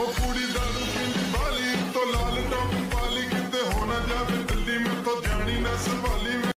ਉਹ ਕੁੜੀ ਦਾਰੂ ਪੀਂਦੀ ਬਾਲੀ ਤੋਂ ਲਾਲ ਟੋਪ ਵਾਲੀ ਕਿਤੇ ਹੋਣਾ ਜਾਵੇ ਦਿੱਲੀ ਮੈਂ ਤੋਂ ਜਾਣੀ ਨਾ ਸੰਭਾਲੀ